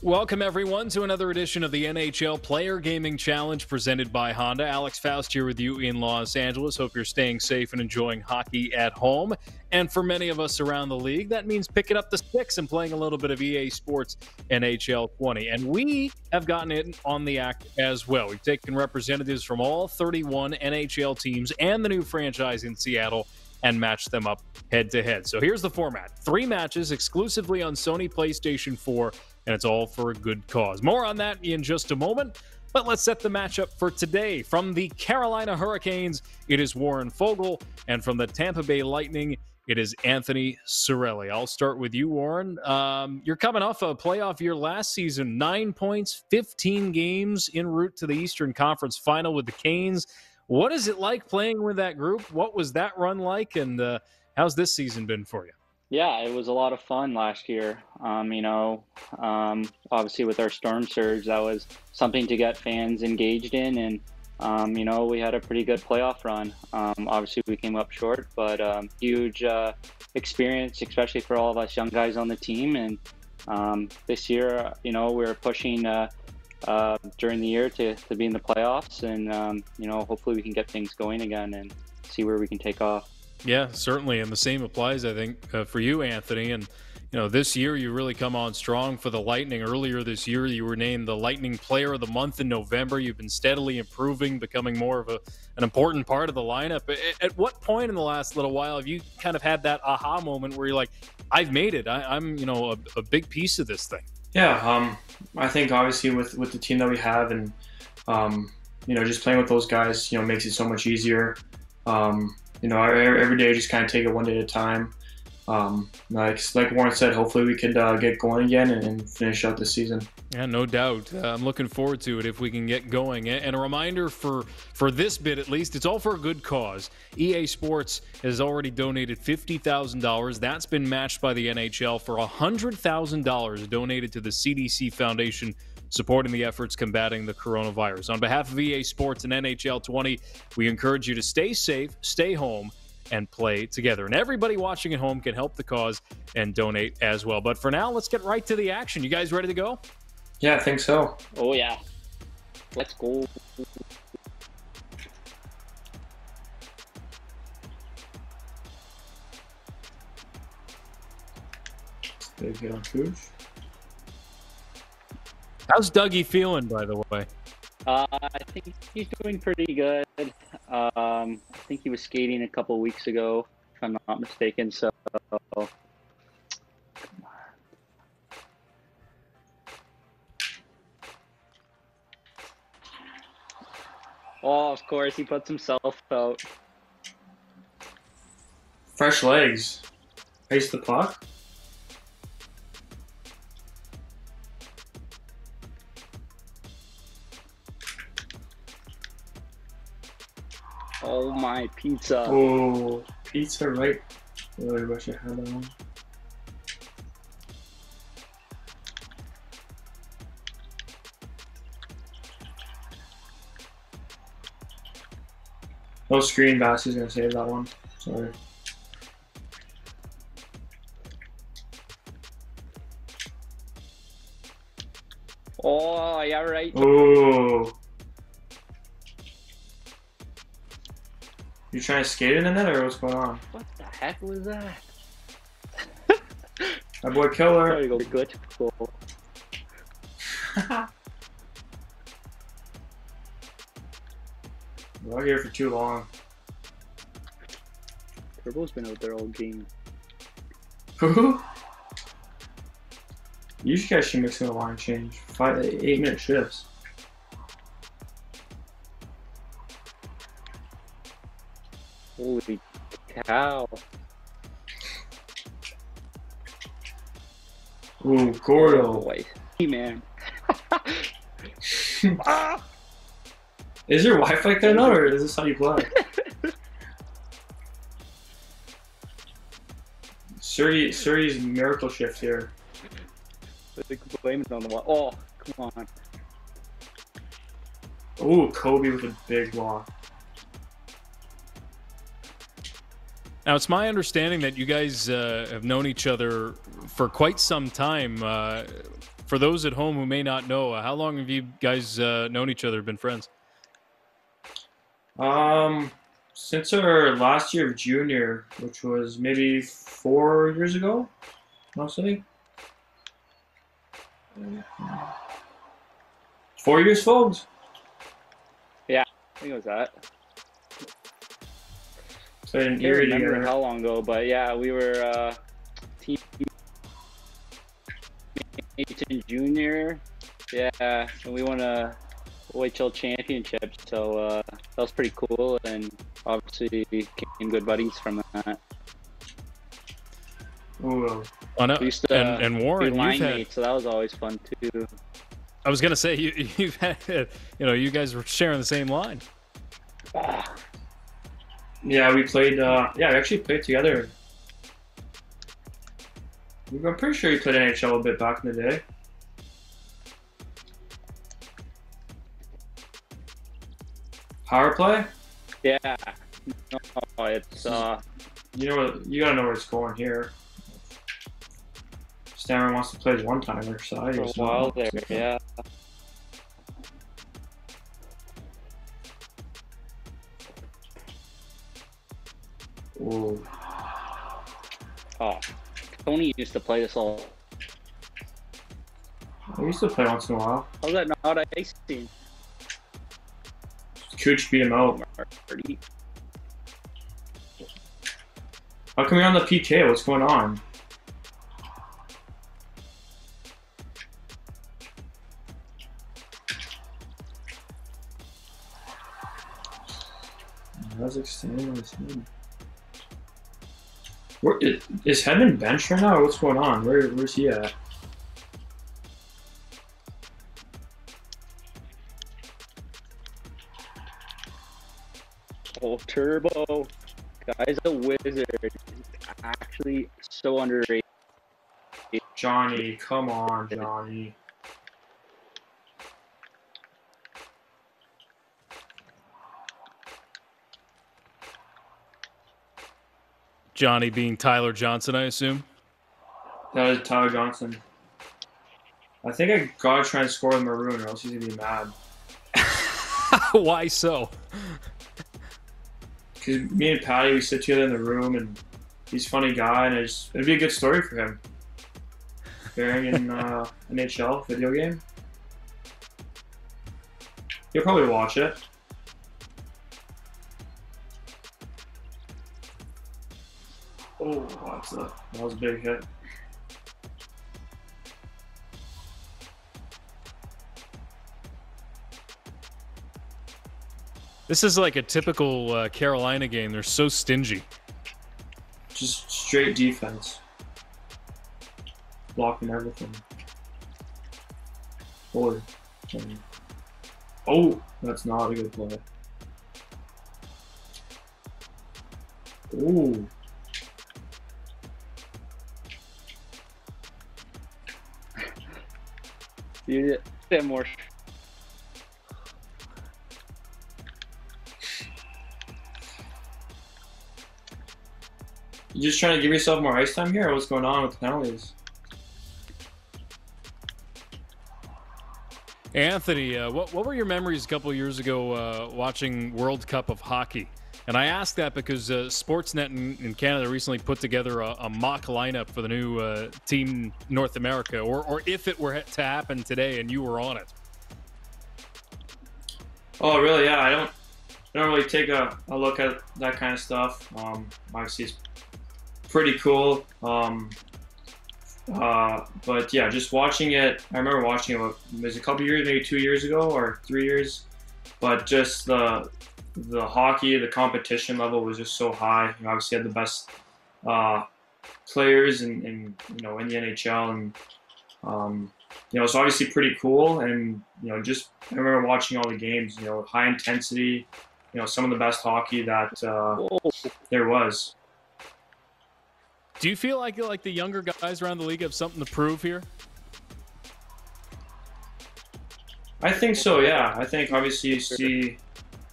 Welcome, everyone, to another edition of the NHL Player Gaming Challenge presented by Honda. Alex Faust here with you in Los Angeles. Hope you're staying safe and enjoying hockey at home. And for many of us around the league, that means picking up the sticks and playing a little bit of EA Sports NHL 20. And we have gotten it on the act as well. We've taken representatives from all 31 NHL teams and the new franchise in Seattle and match them up head to head. So here's the format three matches exclusively on Sony PlayStation 4 and it's all for a good cause. More on that in just a moment. But let's set the matchup for today. From the Carolina Hurricanes, it is Warren Foegele. And from the Tampa Bay Lightning, it is Anthony Cirelli. I'll start with you, Warren. Um, you're coming off a playoff year last season, nine points, 15 games en route to the Eastern Conference final with the Canes. What is it like playing with that group? What was that run like? And uh, how's this season been for you? Yeah, it was a lot of fun last year. Um, you know, um, obviously with our storm surge, that was something to get fans engaged in, and um, you know, we had a pretty good playoff run. Um, obviously, we came up short, but um, huge uh, experience, especially for all of us young guys on the team. And um, this year, you know, we are pushing uh, uh, during the year to, to be in the playoffs, and you know, hopefully, we can get things going again and see where we can take off. Yeah, certainly, and the same applies, I think, uh, for you, Anthony. And you know, this year you really come on strong for the Lightning. Earlier this year, you were named the Lightning Player of the Month in November. You've been steadily improving, becoming more of a, an important part of the lineup. At, at what point in the last little while have you kind of had that aha moment where you're like, "I've made it. I, am you know, a, a, big piece of this thing." Yeah, um, I think obviously with with the team that we have, and um, you know, just playing with those guys, you know, makes it so much easier. Um, you know, every day just kind of take it one day at a time. Um, like like Warren said, hopefully we could uh, get going again and, and, finish out the season. Yeah, no doubt. Uh, I'm looking forward to it if we can get going. And a reminder for for this bit at least, it's all for a good cause. EA Sports has already donated fifty thousand dollars. That's been matched by the NHL for hundred thousand dollars donated to the CDC Foundation supporting the efforts combating the coronavirus. On behalf of EA Sports and NHL 20, we encourage you to stay safe, stay home, and play together. And everybody watching at home can help the cause and donate as well. But for now, let's get right to the action. You guys ready to go? Yeah, I think so. Oh, yeah. Let's go. Big on Cooch. How's Dougie feeling, by the way? Uh, I think he's doing pretty good. Um, I think he was skating a couple weeks ago, if I'm not mistaken. So. Oh, of course, he puts himself out. Fresh legs. Face the puck. Pizza. Oh, pizza right. Oh, really wish I had that one. No screen, Vass is gonna save that one. Sorry. Oh, yeah, right. Oh. You trying to skate in the net or what's going on? What the heck was that? My boy Killer. There you go. Good. Cool. We're here for too long. Turbo's been out there all game. Who? You guys should mix in a line change. Five, eight minute shifts. Cow. Ooh, Gordo. Boy. Hey, man. Is your wife like that out, or is this how you play? Suri, Suri's miracle shift here. Blame it on the wall. Oh, come on. Ooh, Kobe with a big block. Now, it's my understanding that you guys uh, have known each other for quite some time. Uh, for those at home who may not know, uh, how long have you guys uh, known each other, been friends? Um, since our last year of junior, which was maybe four years ago, I'll say. Four years, folks. Yeah, I think it was that. Played in I can't Erie remember together. how long ago, but yeah, we were uh, team mates junior. Yeah, and we won a OHL championship, so uh, that was pretty cool, and obviously became good buddies from that. Ooh, I know. We used to and, and be Warren, line had, mates, so that was always fun too. I was gonna say you, you've had, you know, you guys were sharing the same line. Yeah, we played. Uh, yeah, we actually played together. I'm pretty sure you played NHL a bit back in the day. Power play? Yeah, no, it's uh, You know what? You gotta know where it's going here. Stammer wants to play his one timer, so I for a while there. Yeah, used to play this all. I used to play once in a while. How's that not icing? Cooch beat him out. Marty? How come you're on the PK? What's going on? Isaac standing on his. Where, is, is Hedman benched right now, what's going on? Where, where's he at? Oh, Turbo. Guy's a wizard. He's actually so underrated. Johnny, come on, Johnny. Johnny being Tyler Johnson, I assume. That was Tyler Johnson. I think I gotta try and score with Maroon, or else he's gonna be mad. Why so? Because me and Patty, we sit together in the room, and he's a funny guy, and it's, it'd be a good story for him. Bearing in uh, NHL video game. He'll probably watch it. Oh, that's a, that was a big hit. This is like a typical uh, Carolina game. They're so stingy. Just straight defense. Blocking everything. Um, Oh, that's not a good play. Ooh. You did more. You just trying to give yourself more ice time here, what's going on with the penalties? Anthony, uh, what what were your memories a couple years ago uh, watching World Cup of hockey? And I ask that because uh, Sportsnet in, in Canada recently put together a, a mock lineup for the new uh, Team North America, or or if it were to happen today and you were on it. Oh, really? Yeah, I don't. I don't really take a, a look at that kind of stuff. Um, obviously, it's pretty cool. Um, uh, but yeah, just watching it. I remember watching it. It was a couple years, maybe two years ago or three years. But just the the hockey, the competition level was just so high. You know, obviously, had the best uh, players in, in you know in the NHL, and um, you know it's obviously pretty cool. And you know, just I remember watching all the games. You know, high intensity. You know, some of the best hockey that uh, there was. Do you feel like like the younger guys around the league have something to prove here? I think so. Yeah, I think obviously you see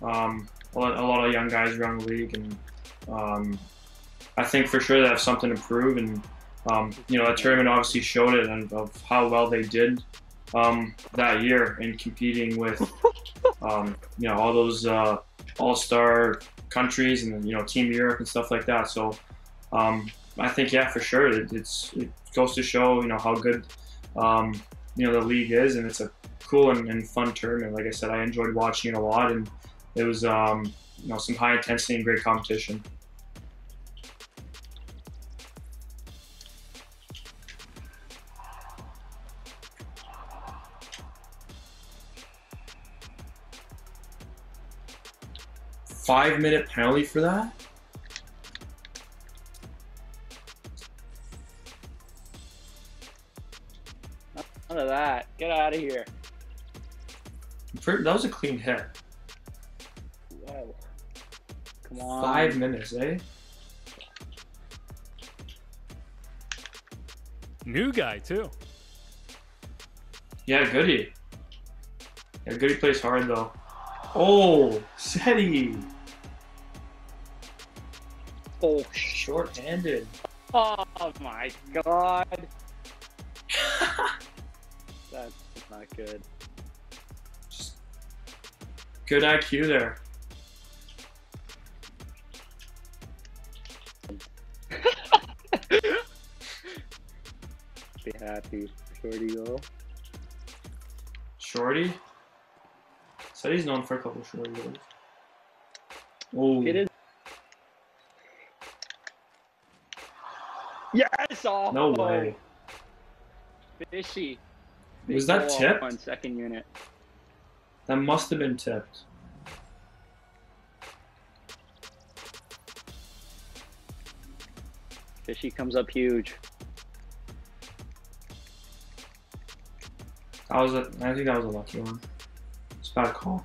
um, a, lot, a lot of young guys around the league, and um, I think for sure they have something to prove. And um, you know, that tournament obviously showed it and of how well they did um, that year in competing with, um, you know, all those uh, all-star countries and you know Team Europe and stuff like that. So um, I think yeah, for sure, it, it's it goes to show you know how good um, you know the league is, and it's a cool and, and, fun tournament. Like I said, I enjoyed watching it a lot, and it was um, you know some high intensity and great competition. Five minute penalty for that? None of that. Get out of here. That was a clean hit. Come on. Five minutes, eh? New guy, too. Yeah, Goody. Yeah, Goody plays hard, though. Oh, Seti. Oh, short-handed. Oh my god. That's not good. Good IQ there. Be happy, Shorty go. Shorty? So he's known for a couple shorty goals. Oh. It is. Yes! Oh, no way. Fishy. Was that tipped? On second unit. That must have been tipped. Fishy comes up huge. That was a, I think that was um, a lucky one. It's a bad call.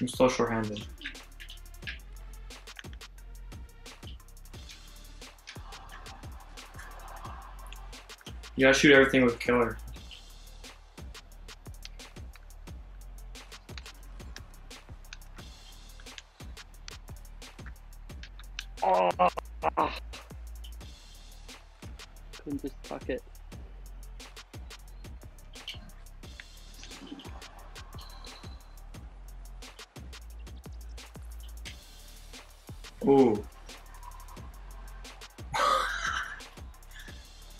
I'm still short-handed. You gotta shoot everything with killer.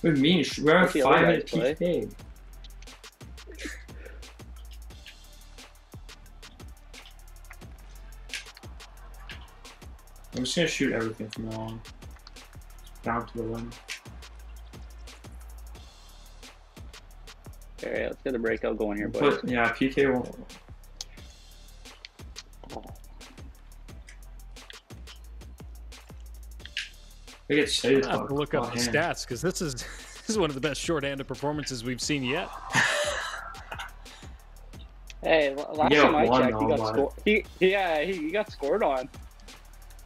What do you mean? We're five minute PK. I'm just gonna shoot everything from now on. Down to the limb. Okay, let's get a breakout going here, boys. But, yeah, PK won't. I get excited. I have to look up the hand. stats because this is this is one of the best short-handed performances we've seen yet. hey, last Yeah, time I checked, he got scored. He, yeah, he, he got scored on.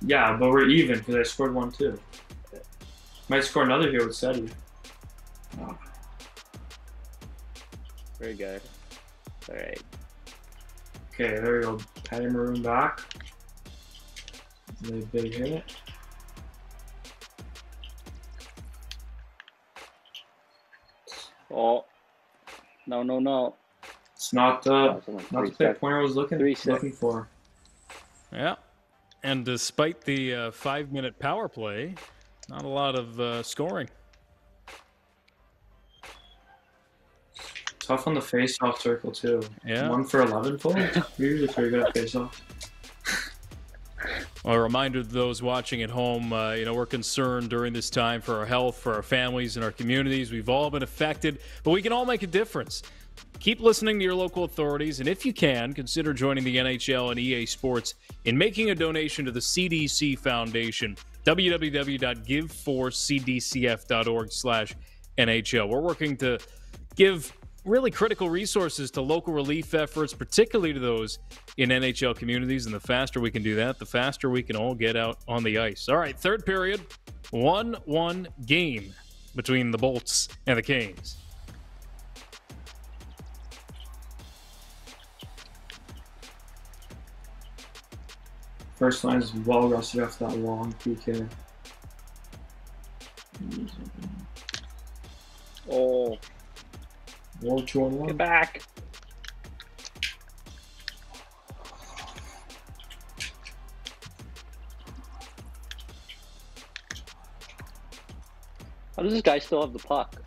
Yeah, but we're even because I scored one too. Might score another here with Seti. Oh, Very good. All right. okay, there we go. Patty Maroon back. Really big hit. Oh, no, no, no. It's not the That was only not the play sec- pointer I was looking Three looking for. Yeah. And despite the uh, five-minute power play, not a lot of uh, scoring. Tough on the face-off circle too. Yeah. One for eleven points. We're usually pretty good at face-off. A reminder to those watching at home, uh, you know, we're concerned during this time for our health, for our families, and our communities. We've all been affected, but we can all make a difference. Keep listening to your local authorities, and if you can, consider joining the NHL and EA Sports in making a donation to the CDC Foundation. www.give4cdcf.org slash NHL. We're working to give really critical resources to local relief efforts, particularly to those in NHL communities. And the faster we can do that, the faster we can all get out on the ice. All right, third period, 1 1 game between the Bolts and the Canes. First line is well rusted after that long PK. Oh, Roll two on get back. How does this guy still have the puck?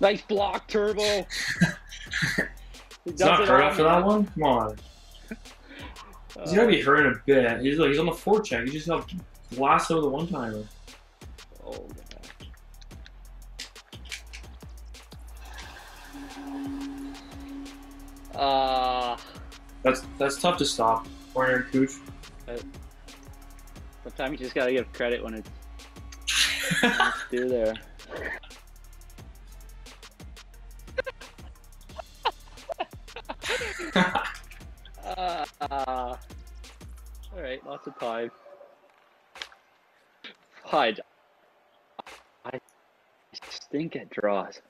Nice block, Turbo. He He's not hurt after that one. Come on. He's gotta be uh, hurt in a bit. He's like he's on the forecheck. He just got blasted with a one timer. Uh, That's that's tough to stop. Corner Cooch. sometimes you just gotta give credit when it's when it's due there. Uh, uh, all right, lots of time. Fudge. I stink at draws.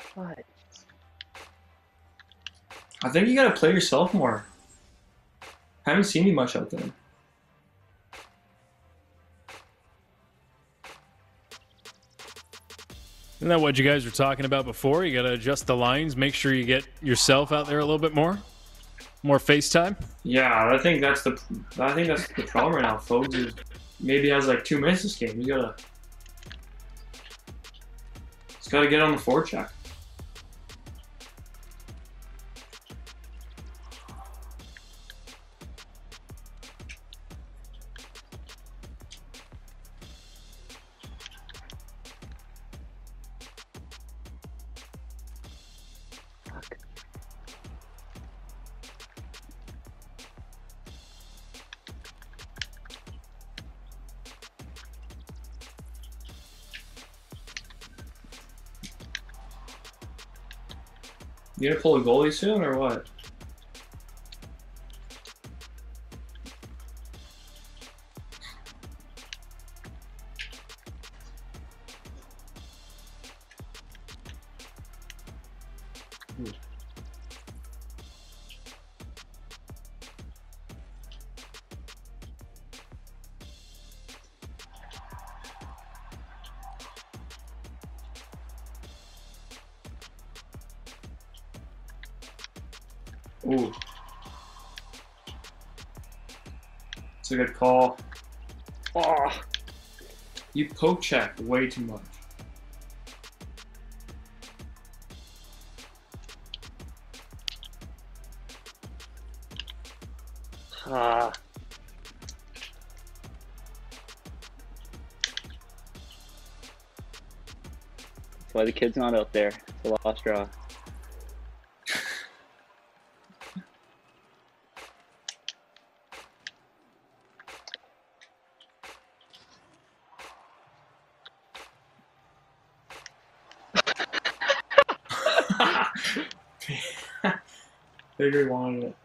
Fudge. I think you gotta play yourself more. I Haven't seen you much out there. Isn't that what you guys were talking about before? You got to adjust the lines, make sure you get yourself out there a little bit more, more FaceTime. Yeah, I think that's the I think that's the problem right now. Fogs is maybe has like two minutes this game. He's gotta he's gotta get on the forecheck. Fuck. You gonna pull a goalie soon or what? Good call. Oh, You poke check way too much. ah. That's why the kid's not out there. It's a lost draw. Figure he wanted it.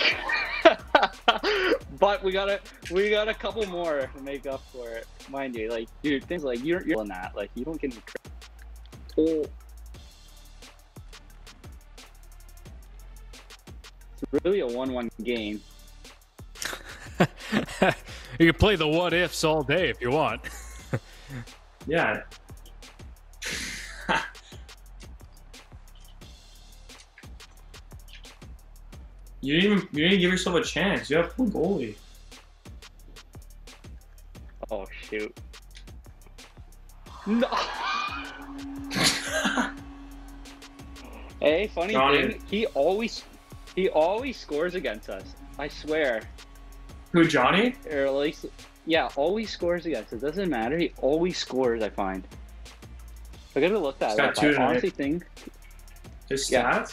but we got a we got a couple more to make up for it, mind you. Like, dude, things like you're you're on that. Like, you don't get any credit. Oh. It's really a one-one game. you can play the what ifs all day if you want. Yeah. You didn't even you didn't give yourself a chance. You have full goalie. Oh shoot. No. hey, funny Johnny. thing, he always he always scores against us. I swear. Who Johnny? Or at least, yeah, always scores against us. Doesn't matter. He always scores. I find. I gotta look that He's got up. two I honestly think, His stats? yeah,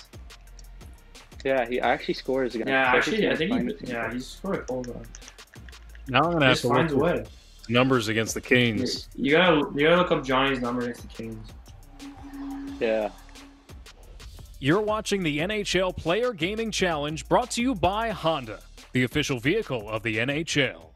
he actually scores against. Yeah, us. actually, I think he, yeah, he's scored a goal. though. Now I'm gonna He have to look finds a at way. numbers against the Canes. you gotta you gotta look up Johnny's number against the Canes. Yeah. You're watching the NHL Player Gaming Challenge brought to you by Honda, the official vehicle of the NHL.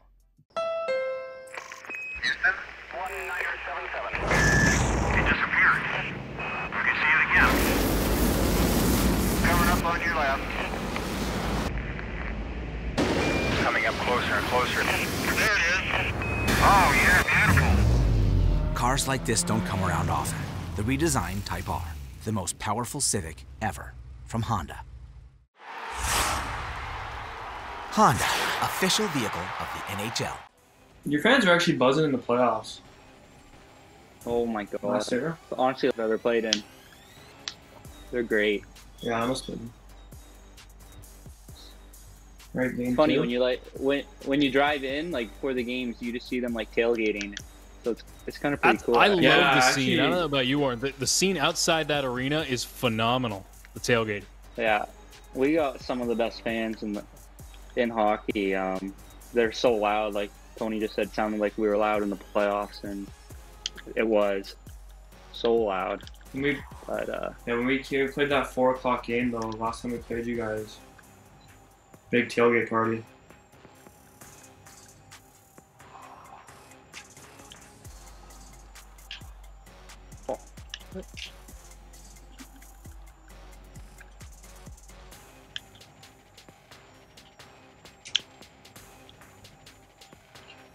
Coming up on your left. closer and closer. There it is. Oh, yeah, beautiful. Cars like this don't come around often. The redesigned Type R, the most powerful Civic ever from Honda. Honda, official vehicle of the NHL. Your fans are actually buzzing in the playoffs Oh my god. last year. Honestly, I've ever played in. They're great. Yeah, I must have been. Right, game Funny two. when you like when when you drive in like for the games, you just see them like tailgating. So it's it's kind of pretty That's- cool. I love Yeah, the scene. I don't know about you, Warren. The, the scene outside that arena is phenomenal. The tailgate. Yeah, we got some of the best fans in the in hockey. Um, they're so loud. Like Tony just said, it sounded like we were loud in the playoffs, and it was so loud. When we But uh, yeah when we we played that four o'clock game though. Last time we played you guys, big tailgate party.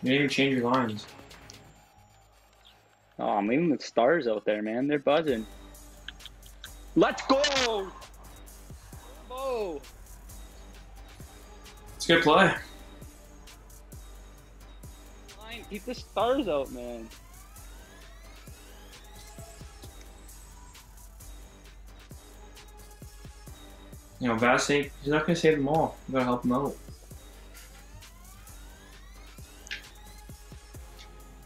You didn't even change your lines. oh, I'm leaving the stars out there, man. They're buzzing. Let's go! Oh, It's a good play. Keep the stars out, man. You know, Vass he's not gonna save them all. You gotta help him out.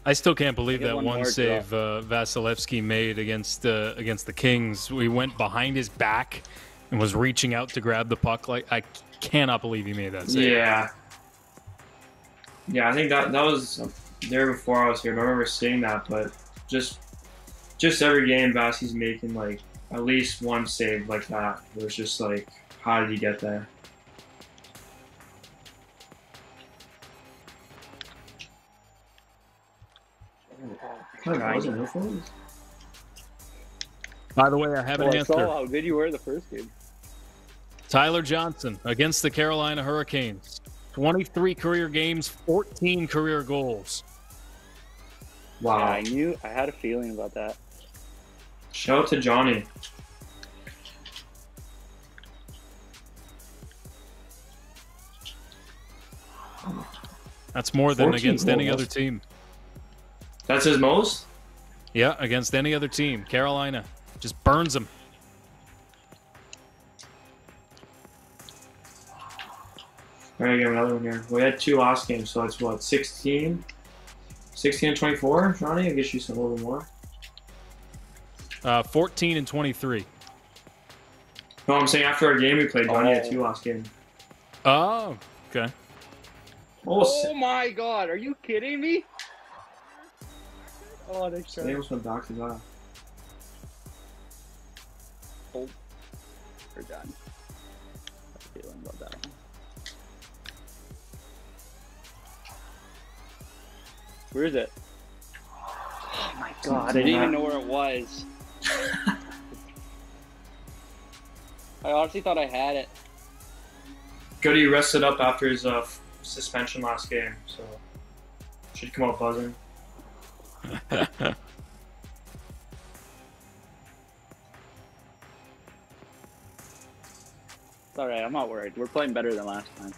I still can't believe that one one, save uh, Vasilevskiy made against uh, against the Canes. We went behind his back and was reaching out to grab the puck. Like I cannot believe he made that save. Yeah. Yeah, I think that that was there before I was here. But I remember seeing that, but just just every game, Vassie's making like at least one save like that. It was just like, how did he get there? Was it? What was? By the way, I have an Well, I answer. saw how good you were the first game. Tyler Johnson against the Carolina Hurricanes. 23 career games, 14 career goals. Wow. Yeah, I knew. I had a feeling about that. Shout out to Johnny. That's more than 14 against any other team. That's his most? Yeah, against any other team. Carolina just burns them. All right, get another one here. We had two last games, so it's what, 16? 16 and 24, Johnny? I'll get you some a little more. Uh, 14 and 23. No, I'm saying after our game we played, Johnny had Oh. two last game. Oh, okay. Oh, Oh my god, are you kidding me? Oh, they so they almost went back to back. We're done. I have feeling about that Where is it? Oh my god, I didn't even know where it was. I honestly thought I had it. Goody rested up after his uh, suspension last game, so should come out buzzing. It's alright, I'm not worried. We're playing better than last time.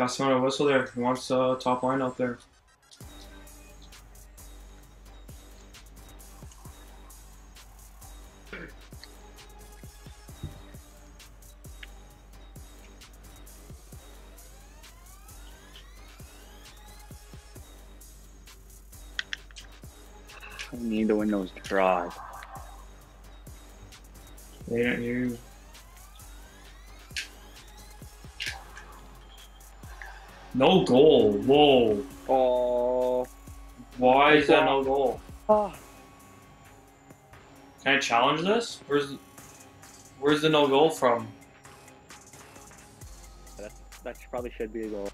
That's not a whistle there. He wants uh, top line out there. I need to win those draws. They didn't you. No goal. Whoa. Oh. Why is that no goal? oh. Can I challenge this? Where's Where's the no goal from? That probably should be a goal.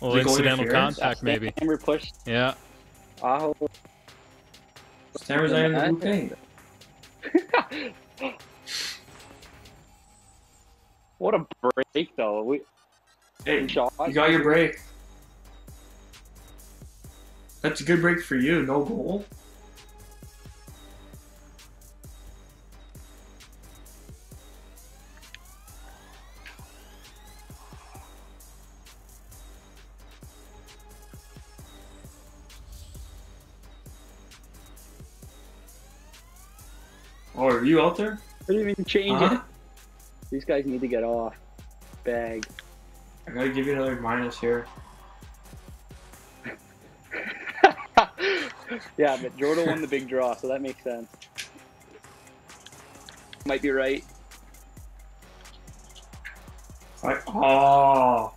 A little Is it goal incidental contact, maybe. Hammer pushed Yeah. Aho. Stammer's not in the blue What a break, though. We, Hey, we shot. you got your break. That's a good break for you. No goal. Oh, are you out there? I didn't even change Huh? it. Uh-huh. These guys need to get off. Bag. I gotta give you another minus here. yeah, but Jordan won the big draw, so that makes sense. Might be right. I, oh.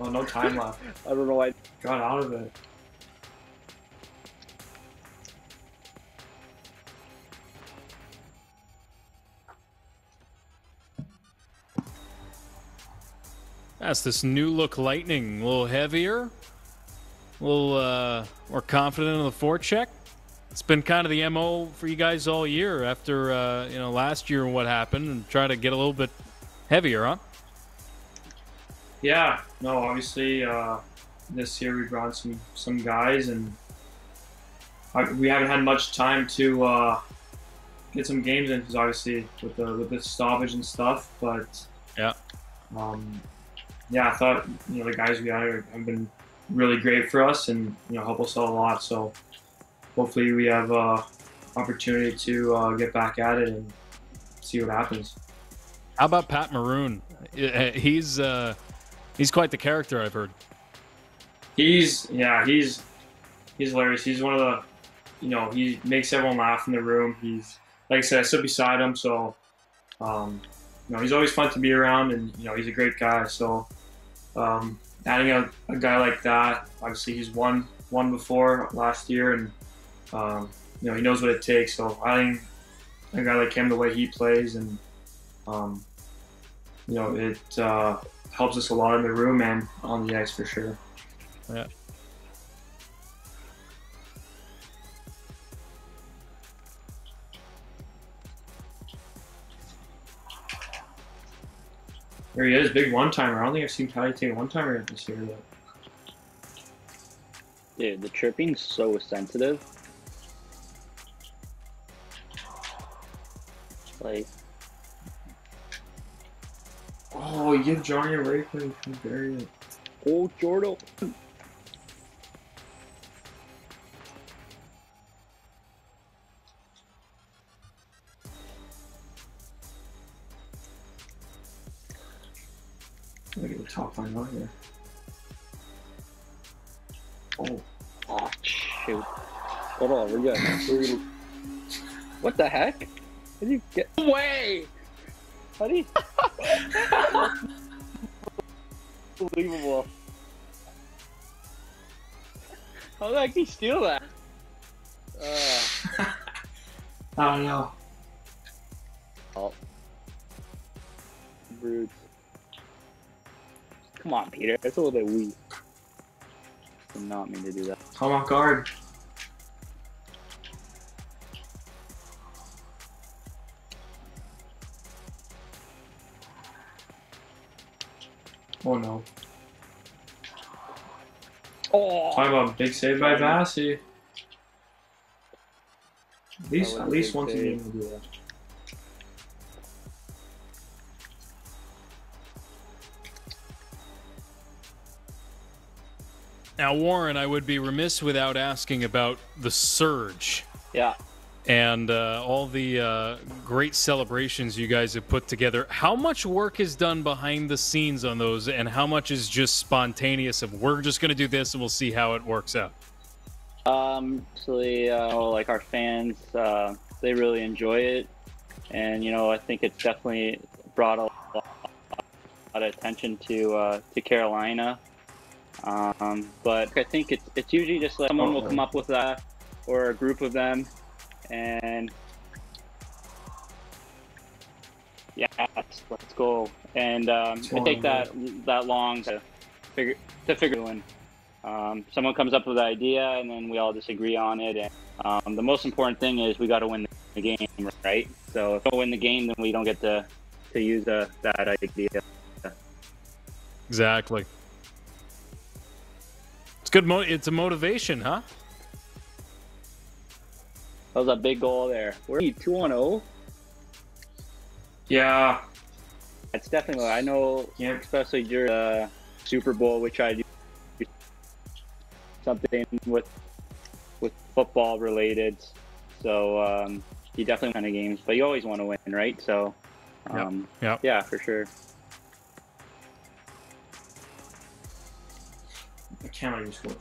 Oh, no time left. I don't know why. Got out of it. That's this new look Lightning. A little heavier, a little uh, more confident in the forecheck. It's been kind of the mo for you guys all year after uh, you know last year and what happened, and try to get a little bit heavier, huh? Yeah, no, obviously uh, this year we brought some some guys, and I, we haven't had much time to uh, get some games in because obviously with the with the stoppage and stuff. But Yeah. um, yeah, I thought you know the guys we had have been really great for us, and you know help us out a lot. So hopefully we have uh, opportunity to uh, get back at it and see what happens. How about Pat Maroon? He's uh, he's quite the character, I've heard. He's yeah, he's he's hilarious. He's one of the you know, he makes everyone laugh in the room. He's like I said, I sit beside him, so um, you know, he's always fun to be around and you know, he's a great guy. So um, adding a, a guy like that, obviously he's won won before last year and um, you know, he knows what it takes. So adding a guy like him the way he plays and um, you know, it uh, helps us a lot in the room and on the ice for sure. There he is, big one timer. I don't think I've seen Patty take a one timer this year. Yet. Dude, the tripping's so sensitive. Like, Oh, you give Johnny a he can bury it. oh, Jordan. Gotta get the top line out here. Oh, Oh, shoot. Hold on, we're good. We're good. What the heck? How did you get away? How do you? Unbelievable. How the heck did he steal that? Uh, I don't know. oh. Brutes. Come on, Peter. That's a little bit weak. Did not mean to do that. Come on guard. Oh no. Oh! Talk about big save by Vassy. At least, at least once a game do that. Now, Warren, I would be remiss without asking about the surge Yeah. and uh, all the uh, great celebrations you guys have put together. How much work is done behind the scenes on those, and how much is just spontaneous of we're just going to do this and we'll see how it works out? Um, actually, uh, like our fans, uh, they really enjoy it, and you know, I think it's definitely brought a lot of attention to uh, to Carolina. Um, but I think it's it's usually just like someone will come up with that, or a group of them, and yeah, let's, let's go. And um, it take that that long to figure to figure one. Um, someone comes up with an idea, and then we all disagree on it. And um, the most important thing is we got to win the game, right? So if we don't win the game, then we don't get to to use a, that idea. Exactly. It's good. Mo- it's a motivation, huh? That was a big goal there. We're two on zero. Yeah, It's definitely. I know, Yeah. especially during uh, Super Bowl, we try to do something with with football related. So um, you definitely win the games, but you always want to win, right? So, Yep. um, Yep. yeah, for sure. I can't let you score.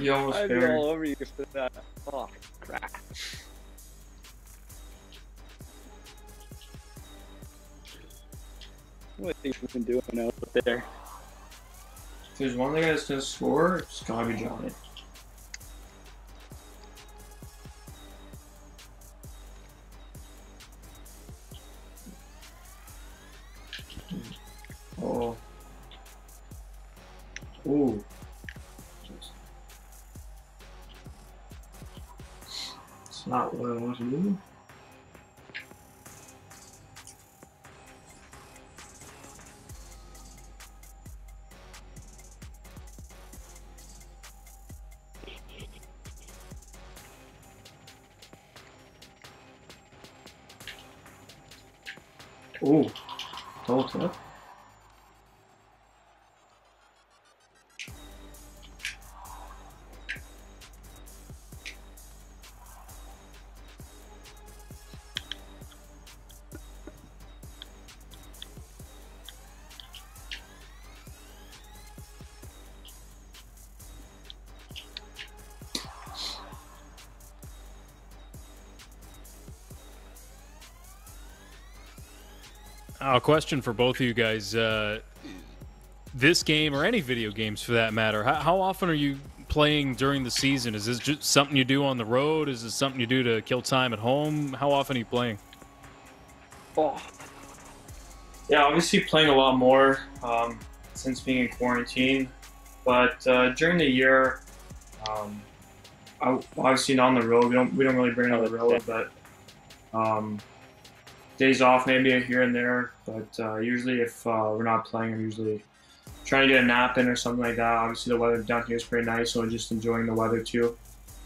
You almost I'd be all over you for that. Oh crap! What have you been doing out there? If there's one guy that's gonna score, it's gotta be Johnny. A question for both of you guys. Uh, this game, or any video games for that matter, how, how often are you playing during the season? Is this just something you do on the road? Is this something you do to kill time at home? How often are you playing? Oh, Yeah, obviously playing a lot more um, since being in quarantine, but uh, during the year, um, I, obviously not on the road. We don't we don't really bring it on the road, but um, days off maybe here and there. But uh, usually, if uh, we're not playing, I'm usually trying to get a nap in or something like that. Obviously, the weather down here is pretty nice, so I'm just enjoying the weather too.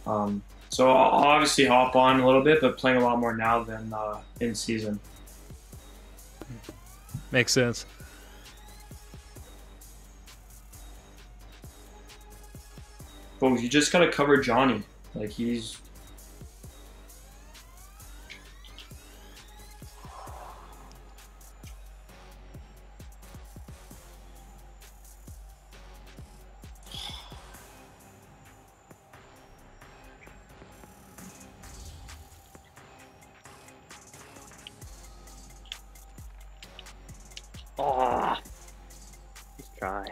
Um, so I'll obviously hop on a little bit, but playing a lot more now than uh, in season. Makes sense. But you just gotta cover Johnny. Like he's oh. Let's try.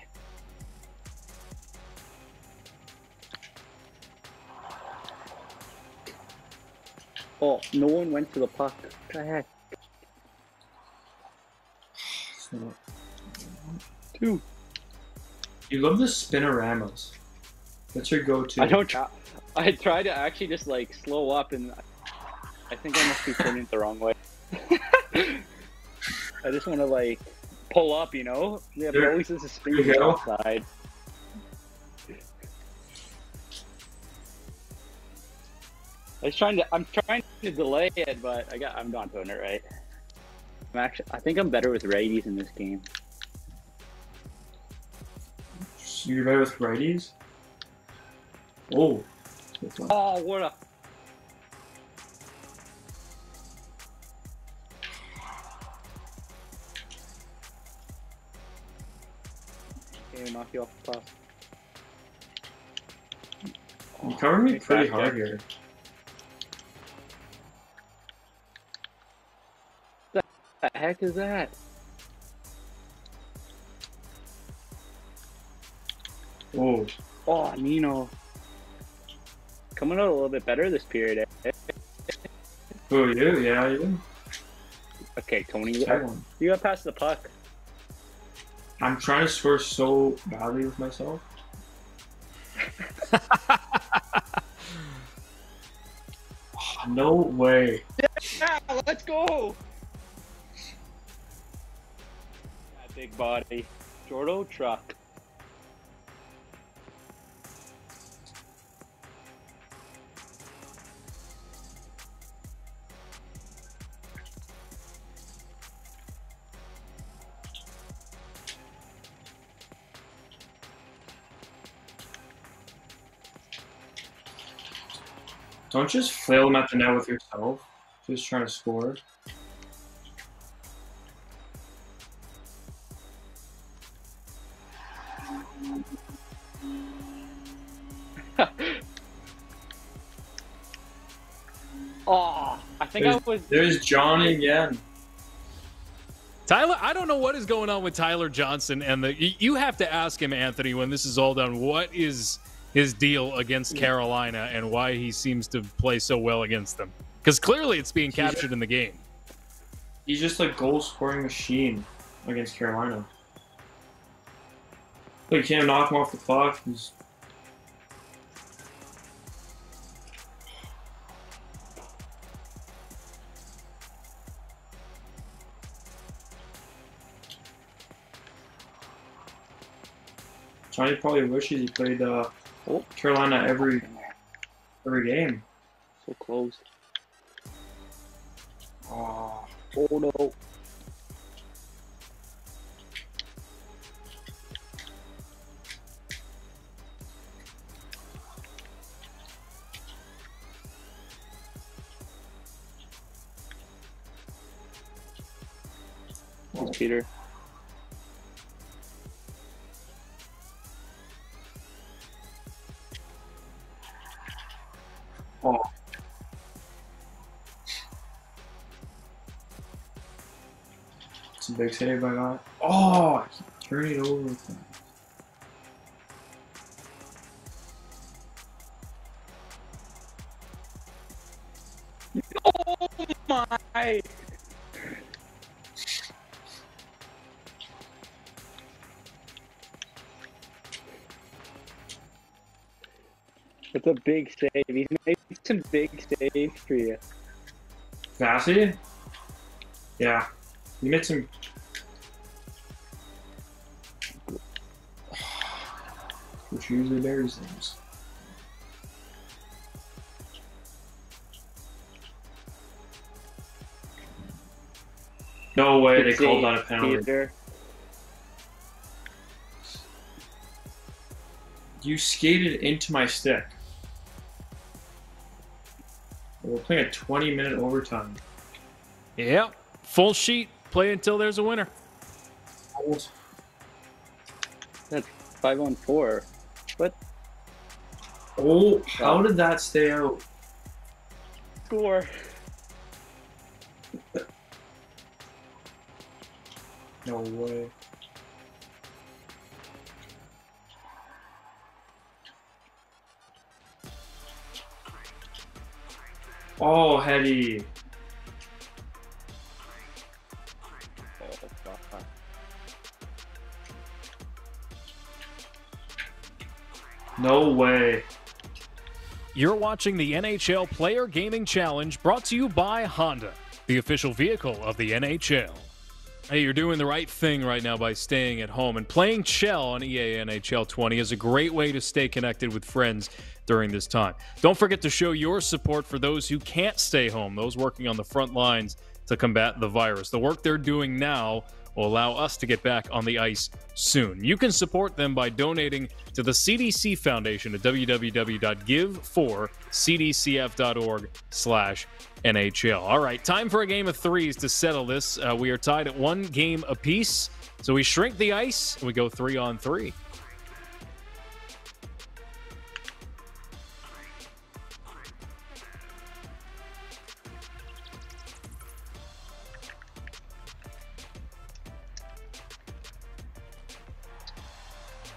Oh, no one went to the puck. What the heck? Two. you love the spinoramas. That's your go-to. I don't. Try, I try to actually just like slow up, and I think I must be turning it the wrong way. I just want to like pull up, you know. Yeah, but always a there you go. outside. I was trying to. I'm trying to delay it, but I got. I'm not doing it right. I'm actually. I think I'm better with righties in this game. You're better with righties. Oh. Oh, what a. you off the puck. You covered me pretty hard here. What the heck is that? Oh, Oh, Nino. Coming out a little bit better this period. eh? who you? Yeah, you. Okay, Tony, you got, you got past the puck. I'm trying to score so badly with myself. Oh, no way. Yeah, let's go. That big body. Jordo truck. Don't just flail them at the net with yourself. Just trying to score. Oh, I think There's, I was. there's Johnny again. Tyler, I don't know what is going on with Tyler Johnson, and the you have to ask him, Anthony, when this is all done, what is his deal against Carolina and why he seems to play so well against them? Because clearly it's being captured in the game. He's just a goal scoring machine against Carolina. Like, you can't knock him off the clock. He's Johnny probably wishes he played uh, Oh. Carolina every every game. So close. Oh, Oh no. It's oh a big save by that. Oh, he turned it over. Oh my! It's a big save. He's made some big saves for you. Vassy? Yeah. You made some. Which usually buries things. No way they called save, on a penalty. Peter. You skated into my stick. We're playing a 20 minute overtime. Yep. Full sheet. Play until there's a winner. That's Five on four. What Oh, how did that stay out? score? No way. Oh, Hetty. No way. You're watching the NHL Player Gaming Challenge brought to you by Honda, the official vehicle of the NHL. Hey, you're doing the right thing right now by staying at home and playing Chel on EA NHL 20 is a great way to stay connected with friends during this time. Don't forget to show your support for those who can't stay home, those working on the front lines to combat the virus. The work they're doing now will allow us to get back on the ice soon. You can support them by donating to the CDC Foundation at www.give4cdcf.org slash NHL. All right, time for a game of threes to settle this. Uh, we are tied at one game apiece, so we shrink the ice and we go three on three.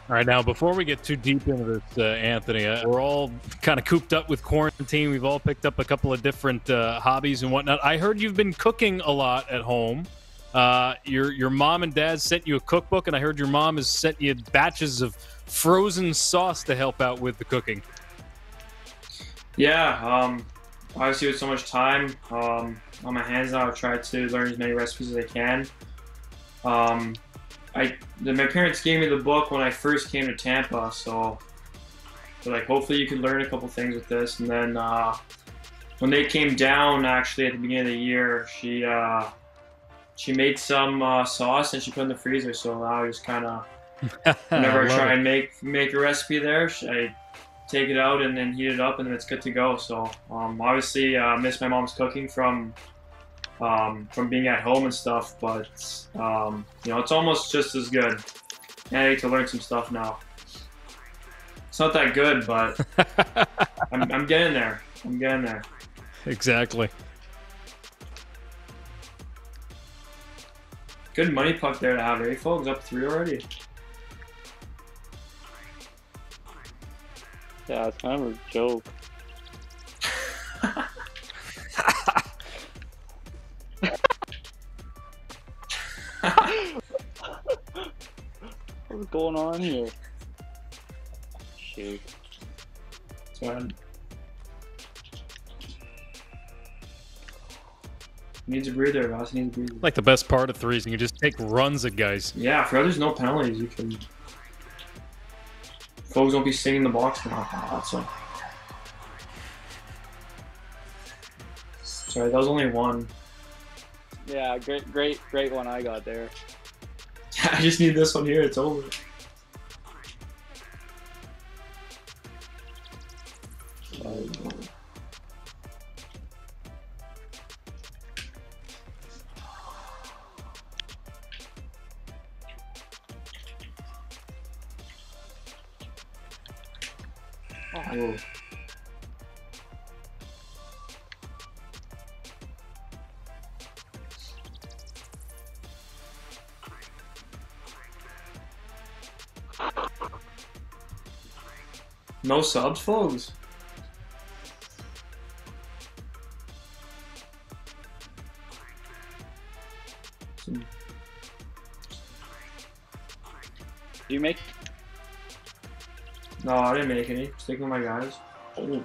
All right, now before we get too deep into this, uh, Anthony, uh, we're all kind of cooped up with quarantine. We've all picked up a couple of different uh, hobbies and whatnot. I heard you've been cooking a lot at home. Uh, your your mom and dad sent you a cookbook, and I heard your mom has sent you batches of frozen sauce to help out with the cooking. Yeah, um, obviously with so much time um, on my hands now, I've tried to learn as many recipes as I can. Um, I the, my parents gave me the book when I first came to Tampa, so like, hopefully you can learn a couple things with this. And then uh, when they came down, actually at the beginning of the year, she uh, she made some uh, sauce and she put it in the freezer. So now I just kind of whenever I, love try it. and make make a recipe there, I take it out and then heat it up, and then it's good to go. So um, obviously, uh, miss my mom's cooking from um, from being at home and stuff, but um, you know it's almost just as good. And I need to learn some stuff now. It's not that good, but I'm, I'm getting there. I'm getting there. exactly. Good money puck there to have, eh, folks? Up three already. Yeah, it's kind of a joke. Going on here? Shoot. So um, needs a breather. Ross needs a breather. Like the best part of threes, and you can just take runs at guys. Yeah, for others, no penalties. You can. Folks don't be singing the box now. That's a... Sorry, that was only one. Yeah, great, great, great one I got there. I just need this one here. It's over. No subs, folks. Do you make? No, I didn't make any. Sticking with my guys. Oh,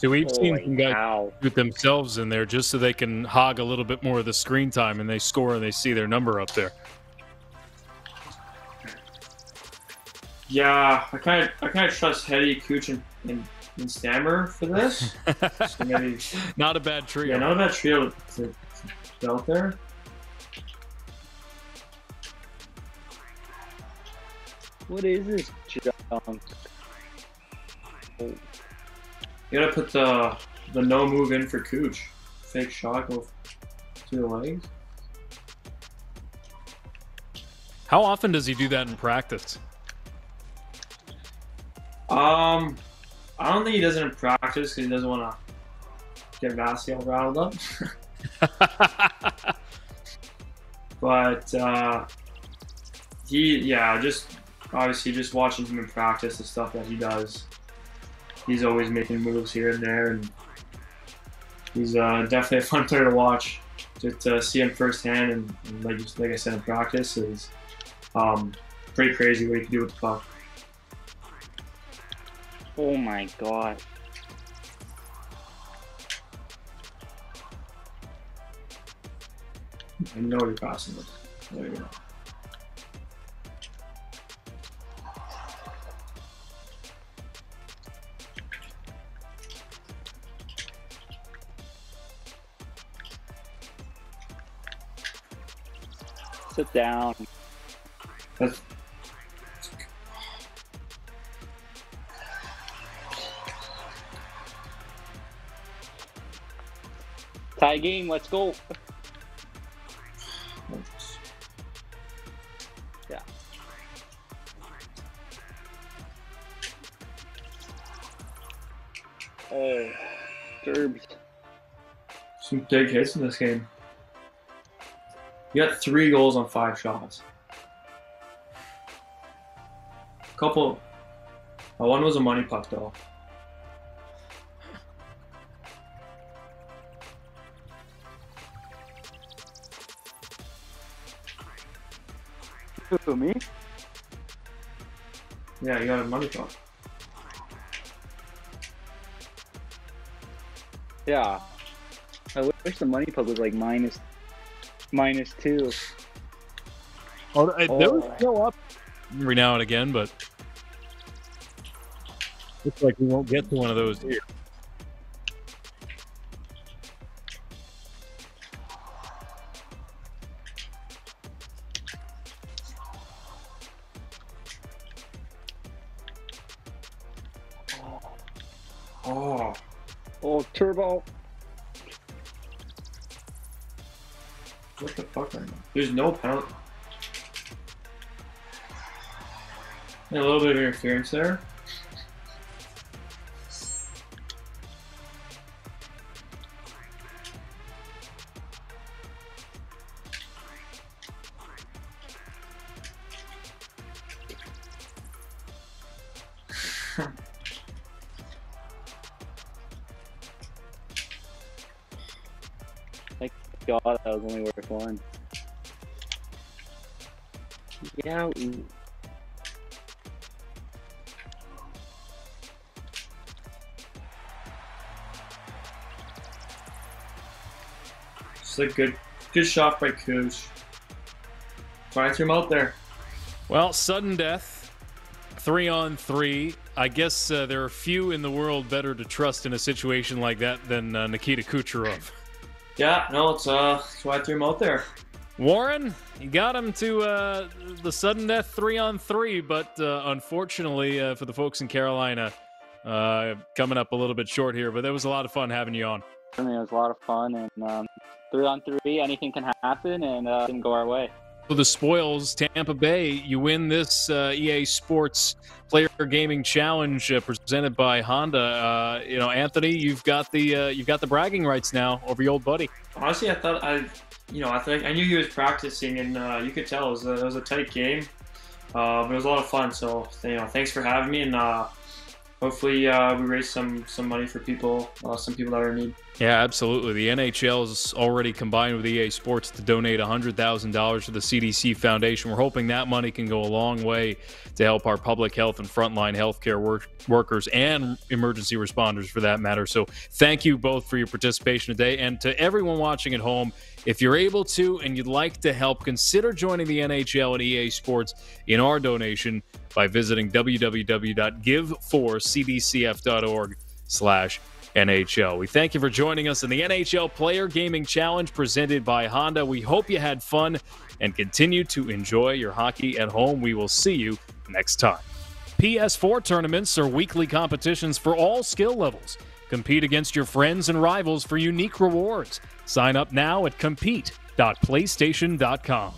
that's- So we've seen some guys cow. shoot themselves in there just so they can hog a little bit more of the screen time and they score and they see their number up there. Yeah, I kind of, I kind of trust Hetty, Cooch, and, and, and Stammer for this. so maybe, Not a bad trio. yeah, not a bad trio to, to to out there. What is this junk? You gotta put the the no move in for Cooch. Fake shot go to the legs. How often does he do that in practice? Um, I don't think he does it in practice because he doesn't want to get all rattled up. but uh, he, yeah, just obviously just watching him in practice, the stuff that he does, he's always making moves here and there, and he's uh, definitely a fun player to watch. Just to see him firsthand, and, and like like I said in practice, is um, pretty crazy what he can do with the puck. Oh my god. I know you're passing it. There you go. Sit down. That's Tie game. Let's go. Yeah. Uh, oh, Gerbs. some big hits in this game. You got three goals on five shots. A couple. Oh, one was a money puck though. Who, me? Yeah, you got a money puck. Yeah. I wish the money puck was like minus minus two. Oh, it- those Oh. go up every now and again, but looks like we won't get to one of those here. Oh, Oh, turbo. What the fuck right now? There's no penalty. A little bit of interference there. Just a good, good shot by Kuz. Trying to throw him out there. Well, sudden death, three on three. I guess uh, there are few in the world better to trust in a situation like that than uh, Nikita Kucherov. Yeah, no, it's uh, that's why I threw him out there. Warren, you got him to uh, the sudden death three on three, but uh, unfortunately uh, for the folks in Carolina, uh, coming up a little bit short here. But it was a lot of fun having you on. I mean, it was a lot of fun, and um, three on three, anything can happen, and uh, didn't go our way. So the spoils, Tampa Bay, you win this uh, EA Sports Player Gaming Challenge uh, presented by Honda. Uh, you know, Anthony, you've got the uh, you've got the bragging rights now over your old buddy. Honestly, I thought I, you know, I think I knew he was practicing, and uh, you could tell it was a, it was a tight game, uh, but it was a lot of fun. So you know, thanks for having me, and uh, hopefully uh, we raise some some money for people, uh, some people that are in need. Yeah, absolutely. The NHL is already combined with EA Sports to donate $100,000 to the CDC Foundation. We're hoping that money can go a long way to help our public health and frontline healthcare work- workers and emergency responders for that matter. So, thank you both for your participation today. And to everyone watching at home, if you're able to and you'd like to help, consider joining the NHL and EA Sports in our donation by visiting www.give4cdcf.org slash NHL. We thank you for joining us in the NHL Player Gaming Challenge presented by Honda. We hope you had fun and continue to enjoy your hockey at home. We will see you next time. PS4 tournaments are weekly competitions for all skill levels. Compete against your friends and rivals for unique rewards. Sign up now at compete.playstation.com.